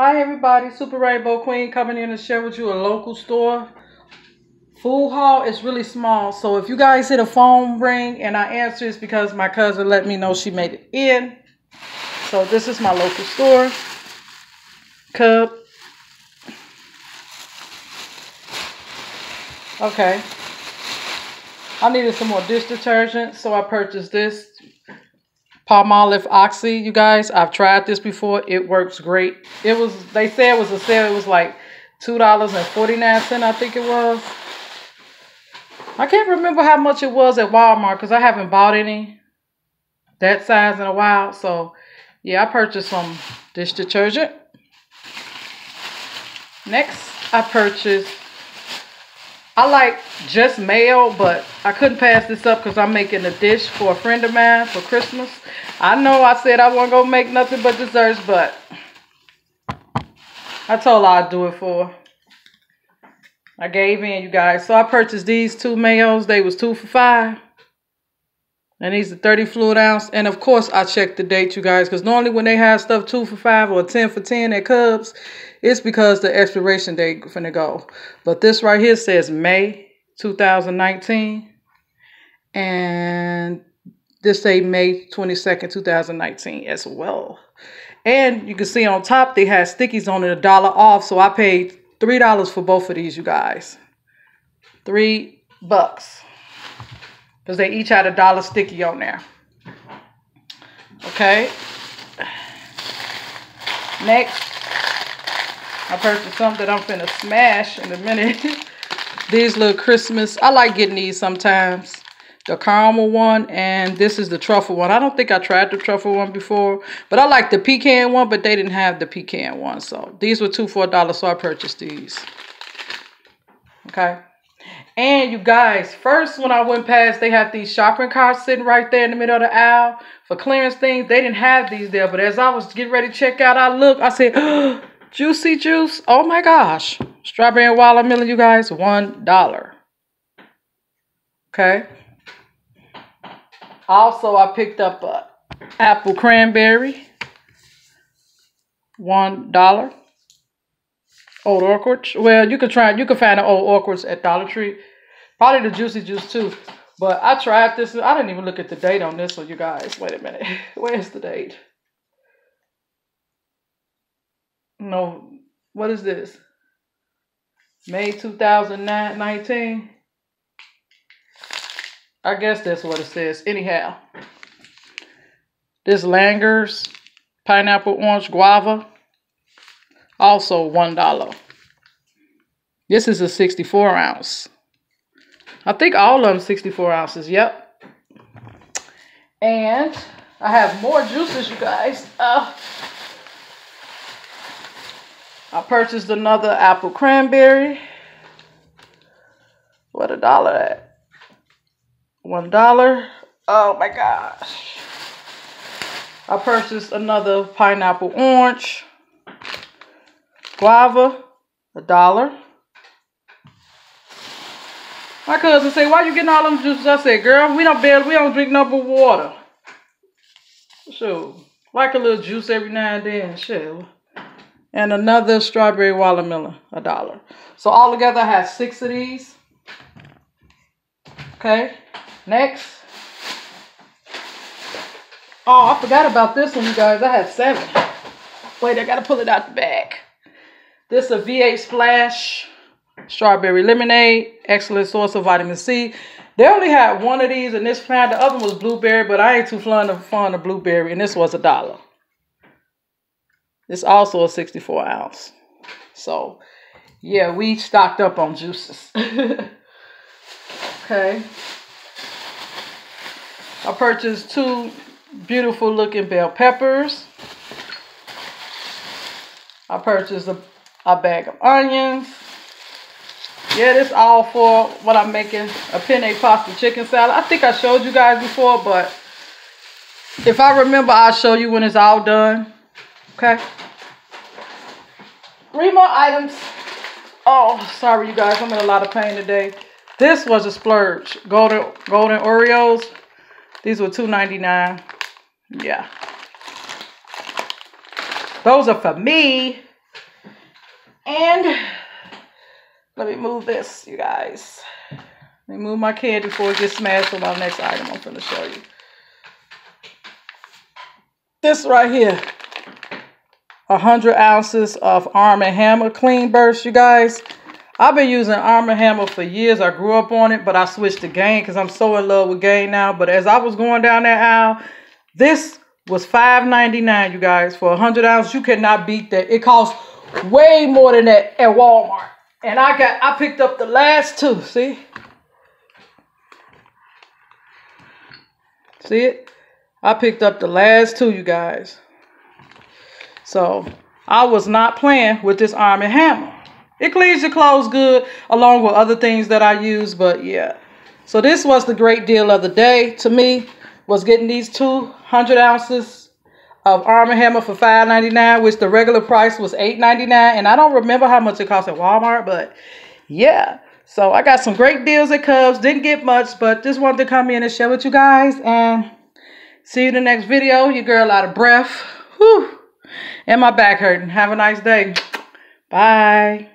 Hi everybody, Super Rainbow Queen coming in to share with you a local store. Food haul is really small, so if you guys hit a phone ring and I answer, it's because my cousin let me know she made it in. So this is my local store. Cub. Okay. I needed some more dish detergent, so I purchased this Palmolive Oxy, you guys. I've tried this before. It works great. It was, they said it was a sale. It was like $2.49, I think it was. I can't remember how much it was at Walmart because I haven't bought any that size in a while. So, yeah, I purchased some dish detergent. Next, I purchased I like just mayo, but I couldn't pass this up because I'm making a dish for a friend of mine for Christmas. I know I said I wasn't going to make nothing but desserts, but I told her I'd do it for I gave in, you guys. So I purchased these two mayos. They was two for five. And these are 30 fluid ounce. And of course, I checked the date, you guys, because normally when they have stuff two for five or 10 for 10 at Cubs, it's because the expiration date finna go. But this right here says May 2019. And this say May 22nd, 2019 as well. And you can see on top they had stickies on it, a dollar off. So I paid $3 for both of these, you guys. Three bucks because they each had a dollar sticky on there. Okay. Next, I purchased something that I'm finna smash in a minute. these little Christmas, I like getting these sometimes. The caramel one and this is the truffle one. I don't think I tried the truffle one before, but I like the pecan one, but they didn't have the pecan one. So these were two for a dollar, so I purchased these. Okay. And you guys, first when I went past, they had these shopping carts sitting right there in the middle of the aisle for clearance things. They didn't have these there, but as I was getting ready to check out, I looked, I said, oh, Juicy Juice. Oh my gosh. Strawberry and watermelon, you guys, one dollar. Okay. Also, I picked up a apple cranberry. One dollar. Old Orchards. Well, you could try. You could find the old Orchards at Dollar Tree. Probably the Juicy Juice too. But I tried this. I didn't even look at the date on this one, you guys. Wait a minute. Where's the date? No. What is this? May 2019. I guess that's what it says. Anyhow. This Langer's pineapple orange guava also $1. This is a 64 ounce. I think all of them 64 ounces. Yep. And I have more juices, you guys. Uh, I purchased another apple cranberry. What a dollar at? One dollar. Oh my gosh. I purchased another pineapple orange. Guava, a dollar. My cousin say, why you getting all them juices? I said, girl, we don't barely, we don't drink no but water. So, Like a little juice every now and then. Sure. And another strawberry watermelon, a dollar. So all together I have six of these. Okay. Next. Oh, I forgot about this one, you guys. I have seven. Wait, I gotta pull it out the bag. This is a V8 Splash Strawberry Lemonade. Excellent source of vitamin C. They only had one of these in this pan. The other one was blueberry, but I ain't too fond of, fond of blueberry, and this was a dollar. It's also a 64 ounce. So, yeah, we stocked up on juices. okay. I purchased two beautiful looking bell peppers. I purchased a a bag of onions. Yeah, this all for what I'm making, a penne pasta chicken salad. I think I showed you guys before, but if I remember, I'll show you when it's all done. Okay. Three more items. Oh, sorry, you guys. I'm in a lot of pain today. This was a splurge. Golden golden Oreos. These were $2.99. Yeah. Those are for me. And let me move this, you guys. Let me move my candy before it gets smashed with my next item I'm going to show you. This right here. 100 ounces of Arm & Hammer Clean Burst, you guys. I've been using Arm & Hammer for years. I grew up on it, but I switched to Gain because I'm so in love with Gain now. But as I was going down that aisle, this was $5.99, you guys, for 100 ounces. You cannot beat that. It costs way more than that at Walmart. And I got, I picked up the last two, see? See it? I picked up the last two, you guys. So, I was not playing with this Arm & Hammer. It cleans your clothes good along with other things that I use, but yeah. So this was the great deal of the day to me, was getting these 200 ounces of Arm & Hammer for $5.99, which the regular price was $8.99. And I don't remember how much it cost at Walmart, but yeah. So I got some great deals at Cubs. Didn't get much, but just wanted to come in and share with you guys. And see you in the next video. Your girl out of breath. Whew. And my back hurting. Have a nice day. Bye.